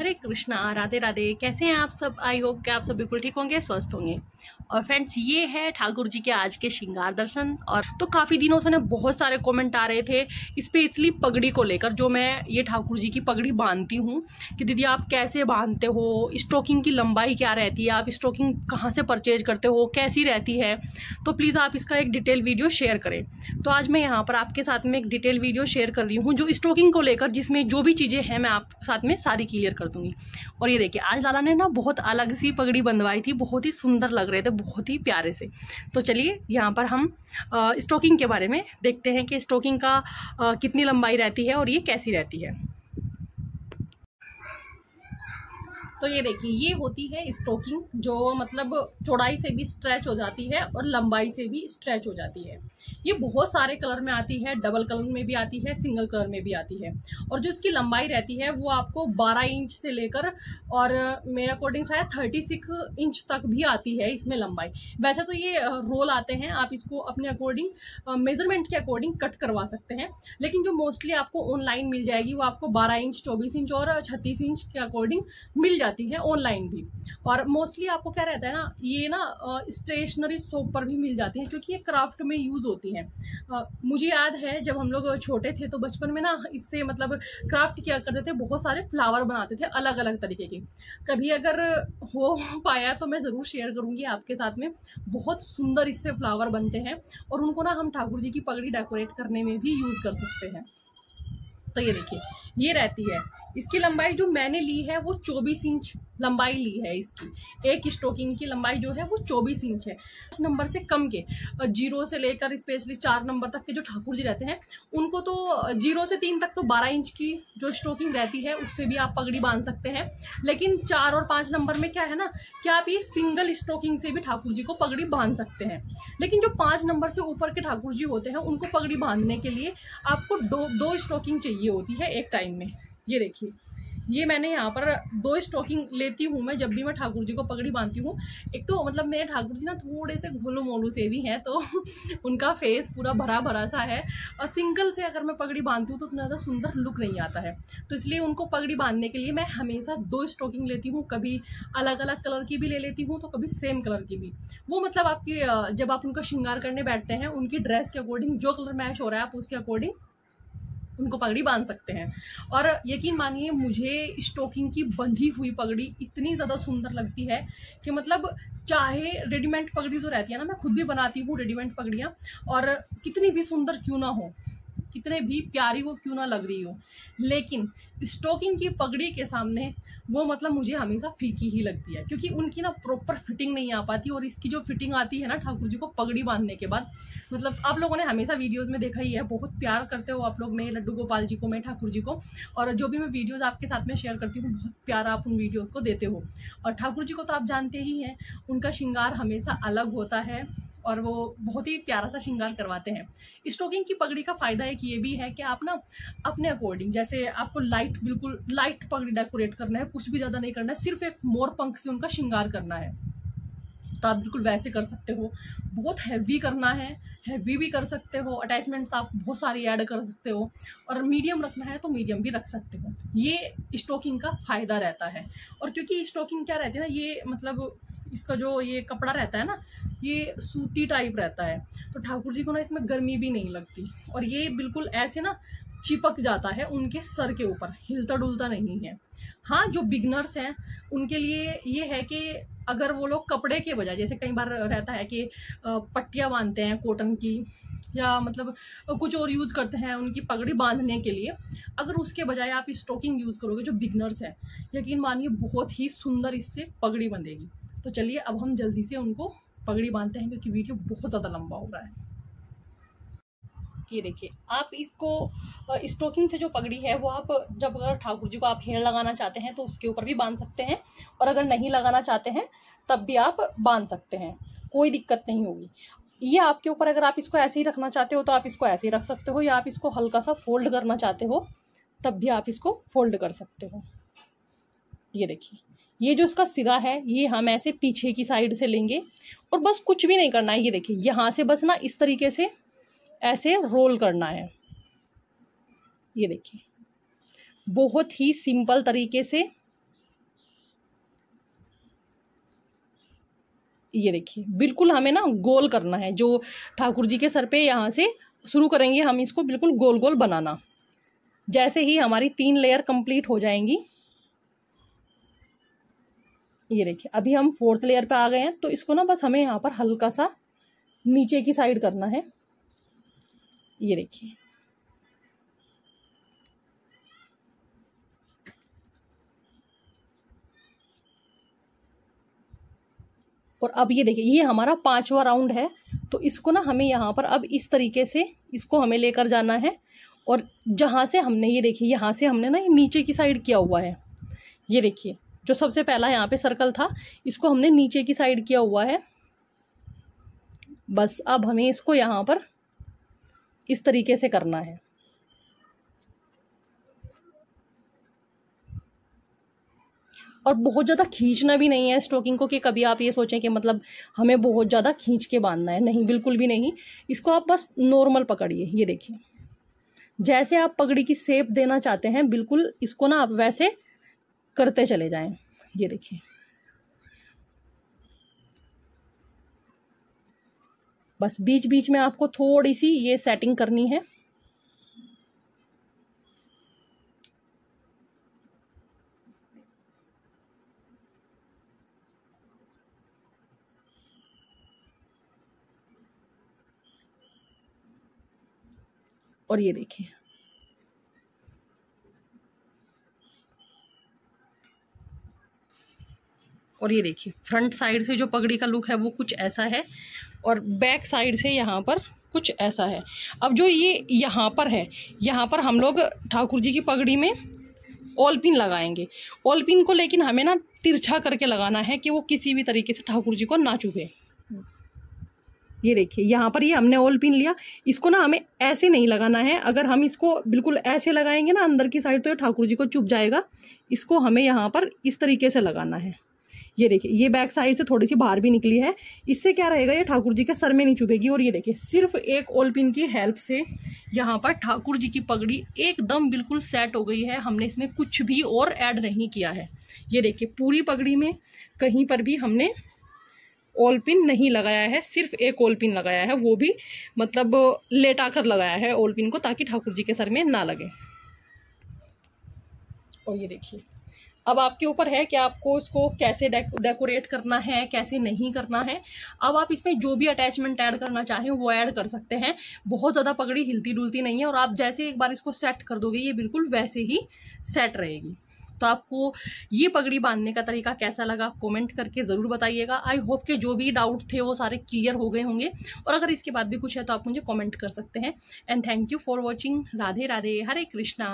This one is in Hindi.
हरे कृष्णा, राधे राधे। कैसे हैं आप सब? आई होप कि आप सब बिल्कुल ठीक होंगे, स्वस्थ होंगे। और फ्रेंड्स ये है ठाकुर जी के आज के श्रृंगार दर्शन। और तो काफ़ी दिनों से ना बहुत सारे कमेंट आ रहे थे स्पेशली पगड़ी को लेकर, जो मैं ये ठाकुर जी की पगड़ी बांधती हूँ, कि दीदी आप कैसे बांधते हो? स्टोकिंग की लंबाई क्या रहती है? आप स्टोकिंग कहाँ से परचेज करते हो? कैसी रहती है? तो प्लीज़ आप इसका एक डिटेल वीडियो शेयर करें। तो आज मैं यहाँ पर आपके साथ में एक डिटेल वीडियो शेयर कर रही हूँ, जो स्टोकिंग को लेकर, जिसमें जो भी चीज़ें हैं, मैं आप साथ में सारी क्लियर कर दूँगी। और ये देखिए, आज लाला ने ना बहुत अलग सी पगड़ी बंधवाई थी, बहुत ही सुंदर लग रहे थे, बहुत ही प्यारे से। तो चलिए, यहाँ पर हम स्टोकिंग के बारे में देखते हैं कि स्टोकिंग का कितनी लंबाई रहती है और ये कैसी रहती है। तो ये देखिए, ये होती है स्टोकिंग जो मतलब चौड़ाई से भी स्ट्रेच हो जाती है और लंबाई से भी स्ट्रेच हो जाती है। ये बहुत सारे कलर में आती है डबल कलर में भी आती है सिंगल कलर में भी आती है। और जो इसकी लंबाई रहती है, वो आपको 12 इंच से लेकर और मेरे अकॉर्डिंग शायद 36 इंच तक भी आती है इसमें लंबाई। वैसे तो ये रोल आते हैं, आप इसको अपने अकॉर्डिंग मेज़रमेंट के अकॉर्डिंग कट करवा सकते हैं। लेकिन जो मोस्टली आपको ऑनलाइन मिल जाएगी, वो आपको बारह इंच चौबीस इंच और छत्तीस इंच के अकॉर्डिंग मिल जाती जाती है ऑनलाइन भी। और मोस्टली आपको क्या रहता है ना, ये ना स्टेशनरी शॉप पर भी मिल जाती हैं, क्योंकि ये क्राफ्ट में यूज़ होती हैं। मुझे याद है, जब हम लोग छोटे थे तो बचपन में ना, इससे मतलब क्राफ्ट किया करते थे, बहुत सारे फ्लावर बनाते थे अलग अलग तरीके के। कभी अगर हो पाया तो मैं ज़रूर शेयर करूँगी आपके साथ में। बहुत सुंदर इससे फ्लावर बनते हैं, और उनको ना, हम ठाकुर जी की पगड़ी डेकोरेट करने में भी यूज़ कर सकते हैं। तो ये देखिए, ये रहती है। इसकी लंबाई जो मैंने ली है वो 24 इंच लंबाई ली है इसकी। एक स्टोकिंग की लंबाई जो है वो 24 इंच है। नंबर से कम के ज़ीरो से लेकर स्पेशली चार नंबर तक के जो ठाकुर जी रहते हैं, उनको तो ज़ीरो से तीन तक तो 12 इंच की जो स्टोकिंग रहती है, उससे भी आप पगड़ी बाँध सकते हैं। लेकिन चार और पाँच नंबर में क्या है ना कि आप ये सिंगल स्टोकिंग से भी ठाकुर जी को पगड़ी बाँध सकते हैं। लेकिन जो पाँच नंबर से ऊपर के ठाकुर जी होते हैं, उनको पगड़ी बांधने के लिए आपको दो दो स्टोकिंग चाहिए होती है एक टाइम में। ये देखिए। ये मैंने यहाँ पर दो स्टॉकिंग लेती हूँ मैं, जब भी मैं ठाकुर जी को पगड़ी बांधती हूँ। एक तो मतलब मेरे ठाकुर जी ना थोड़े से घोलू मोलू से भी हैं तो उनका फेस पूरा भरा भरा सा है। और सिंगल से अगर मैं पगड़ी बांधती हूँ तो उतना ज़्यादा सुंदर लुक नहीं आता है। तो इसलिए उनको पगड़ी बांधने के लिए मैं हमेशा दो स्टॉकिंग लेती हूँ, कभी अलग अलग कलर की भी ले लेती हूँ तो कभी सेम कलर की भी। वो मतलब आपकी, जब आप उनका श्रृंगार करने बैठते हैं, उनकी ड्रेस के अकॉर्डिंग जो कलर मैच हो रहा है, आप उसके अकॉर्डिंग उनको पगड़ी बाँध सकते हैं। और यकीन मानिए, मुझे स्टोकिंग की बंधी हुई पगड़ी इतनी ज़्यादा सुंदर लगती है कि मतलब चाहे रेडीमेड पगड़ी जो रहती है ना, मैं खुद भी बनाती हूँ रेडीमेड पगड़ियाँ, और कितनी भी सुंदर क्यों ना हो कितने भी प्यारी वो क्यों ना लग रही हो। लेकिन स्टोकिंग की पगड़ी के सामने वो मतलब मुझे हमेशा फीकी ही लगती है, क्योंकि उनकी ना प्रॉपर फिटिंग नहीं आ पाती और इसकी जो फिटिंग आती है ना ठाकुर जी को पगड़ी बांधने के बाद मतलब आप लोगों ने हमेशा वीडियोस में देखा ही है, बहुत प्यार करते हो आप लोग मैं लड्डू गोपाल जी को मैं ठाकुर जी को, और जो भी मैं वीडियोज़ आपके साथ में शेयर करती हूँ, बहुत प्यार आप उन वीडियोज़ को देते हो। और ठाकुर जी को तो आप जानते ही हैं, उनका श्रृंगार हमेशा अलग होता है और वो बहुत ही प्यारा सा श्रृंगार करवाते हैं। स्टोकिंग की पगड़ी का फ़ायदा एक ये भी है कि आप ना अपने अकॉर्डिंग जैसे आपको लाइट बिल्कुल लाइट पगड़ी डेकोरेट करना है, कुछ भी ज़्यादा नहीं करना है, सिर्फ़ एक मोर पंख से उनका श्रृंगार करना है। तो आप बिल्कुल वैसे कर सकते हो। बहुत हैवी करना है हैवी भी कर सकते हो अटैचमेंट्स आप बहुत सारी ऐड कर सकते हो और मीडियम रखना है तो मीडियम भी रख सकते हो। ये स्टोकिंग का फ़ायदा रहता है। और क्योंकि स्टोकिंग क्या रहती है ना, ये मतलब इसका जो ये कपड़ा रहता है ना, ये सूती टाइप रहता है। तो ठाकुर जी को ना इसमें गर्मी भी नहीं लगती। और ये बिल्कुल ऐसे ना चिपक जाता है उनके सर के ऊपर, हिलता डुलता नहीं है। हाँ जो बिगनर्स हैं, उनके लिए ये है कि अगर वो लोग कपड़े के बजाय, जैसे कई बार रहता है कि पट्टियाँ बांधते हैं कॉटन की, या मतलब कुछ और यूज़ करते हैं उनकी पगड़ी बांधने के लिए, अगर उसके बजाय आप स्टोकिंग यूज़ करोगे, जो बिगनर्स हैं, यकीन मानिए बहुत ही सुंदर इससे पगड़ी बंधेगी। तो चलिए, अब हम जल्दी से उनको पगड़ी बांधते हैं, क्योंकि वीडियो बहुत ज़्यादा लंबा हो रहा है। ये देखिए, आप इसको स्टोकिंग से जो पगड़ी है, वो आप जब अगर ठाकुर जी को आप हेयर लगाना चाहते हैं तो उसके ऊपर भी बाँध सकते हैं और अगर नहीं लगाना चाहते हैं, तब भी आप बाँध सकते हैं। कोई दिक्कत नहीं होगी। ये आपके ऊपर अगर आप इसको ऐसे ही रखना चाहते हो तो आप इसको ऐसे ही रख सकते हो या आप इसको हल्का सा फोल्ड करना चाहते हो, तब भी आप इसको फोल्ड कर सकते हो। ये देखिए, ये जो इसका सिरा है, ये हम ऐसे पीछे की साइड से लेंगे और बस कुछ भी नहीं करना है। ये देखिए, यहाँ से बस ना इस तरीके से ऐसे रोल करना है। ये देखिए। बहुत ही सिंपल तरीके से ये देखिए। बिल्कुल हमें ना गोल करना है। जो ठाकुर जी के सर पे यहाँ से शुरू करेंगे हम इसको बिल्कुल गोल गोल बनाना। जैसे ही हमारी तीन लेयर कंप्लीट हो जाएँगी। ये देखिए, अभी हम फोर्थ लेयर पे आ गए हैं तो इसको ना बस हमें यहाँ पर हल्का सा नीचे की साइड करना है। ये देखिए। और अब ये देखिए, ये हमारा पांचवा राउंड है तो इसको ना हमें यहाँ पर अब इस तरीके से इसको हमें लेकर जाना है। और जहाँ से हमने ये देखिए, यहाँ से हमने ना ये नीचे की साइड किया हुआ है। ये देखिए, जो सबसे पहला यहाँ पे सर्कल था, इसको हमने नीचे की साइड किया हुआ है। बस अब हमें इसको यहाँ पर इस तरीके से करना है। और बहुत ज़्यादा खींचना भी नहीं है स्टोकिंग को कि कभी आप ये सोचें कि मतलब हमें बहुत ज़्यादा खींच के बांधना है। नहीं, बिल्कुल भी नहीं। इसको आप बस नॉर्मल पकड़िए, ये देखिए। जैसे आप पगड़ी की सेप देना चाहते हैं, बिल्कुल इसको ना आप वैसे करते चले जाएँ, ये देखिए। बस बीच बीच में आपको थोड़ी सी ये सेटिंग करनी है। और ये देखिए। और ये देखिए फ्रंट साइड से जो पगड़ी का लुक है, वो कुछ ऐसा है। और बैक साइड से यहाँ पर कुछ ऐसा है। अब जो ये यहाँ पर है, यहाँ पर हम लोग ठाकुर जी की पगड़ी में ऑल पिन लगाएँगे। ऑल पिन को लेकिन हमें ना तिरछा करके लगाना है कि वो किसी भी तरीके से ठाकुर जी को ना चुभे। ये देखिए, यहाँ पर ये हमने ऑल पिन लिया। इसको ना हमें ऐसे नहीं लगाना है। अगर हम इसको बिल्कुल ऐसे लगाएँगे ना अंदर की साइड तो ठाकुर जी को चुप जाएगा। इसको हमें यहाँ पर इस तरीके से लगाना है। ये देखिए, ये बैक साइड से थोड़ी सी बाहर भी निकली है। इससे क्या रहेगा, ये ठाकुर जी के सर में नहीं चुभेगी। और ये देखिए, सिर्फ़ एक ओल पिन की हेल्प से यहाँ पर ठाकुर जी की पगड़ी एकदम बिल्कुल सेट हो गई है। हमने इसमें कुछ भी और ऐड नहीं किया है। ये देखिए, पूरी पगड़ी में कहीं पर भी हमने ओल पिन नहीं लगाया है। सिर्फ़ एक ओल पिन लगाया है, वो भी मतलब लेटा कर लगाया है ओल पिन को, ताकि ठाकुर जी के सर में ना लगे। और ये देखिए अब आपके ऊपर है कि आपको इसको कैसे डेकोरेट करना है, कैसे नहीं करना है। अब आप इसमें जो भी अटैचमेंट ऐड करना चाहें, वो ऐड कर सकते हैं। बहुत ज़्यादा पगड़ी हिलती डुलती नहीं है और आप जैसे एक बार इसको सेट कर दोगे, ये बिल्कुल वैसे ही सेट रहेगी। तो आपको ये पगड़ी बांधने का तरीका कैसा लगा कमेंट करके ज़रूर बताइएगा। आई होप के जो भी डाउट थे, वो सारे क्लियर हो गए होंगे। और अगर इसके बाद भी कुछ है तो आप मुझे कमेंट कर सकते हैं। And thank you for watching Radhe Radhe Hare Krishna.